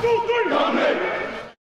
two, three. Dominic.